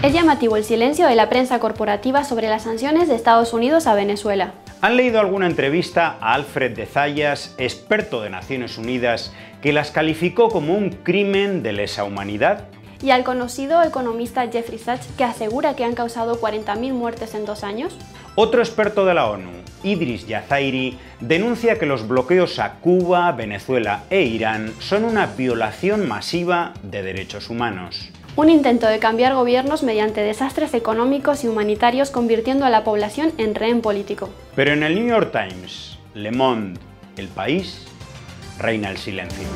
Es llamativo el silencio de la prensa corporativa sobre las sanciones de Estados Unidos a Venezuela. ¿Han leído alguna entrevista a Alfred de Zayas, experto de Naciones Unidas, que las calificó como un crimen de lesa humanidad? y al conocido economista Jeffrey Sachs, que asegura que han causado 40.000 muertes en dos años? Otro experto de la ONU, Idris Yazairi, denuncia que los bloqueos a Cuba, Venezuela e Irán son una violación masiva de derechos humanos. Un intento de cambiar gobiernos mediante desastres económicos y humanitarios convirtiendo a la población en rehén político. Pero en el New York Times, Le Monde, El País, reina el silencio.